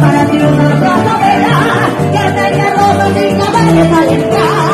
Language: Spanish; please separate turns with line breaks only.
para ti una rosa vela que tenga rosas y cabellos al entrar.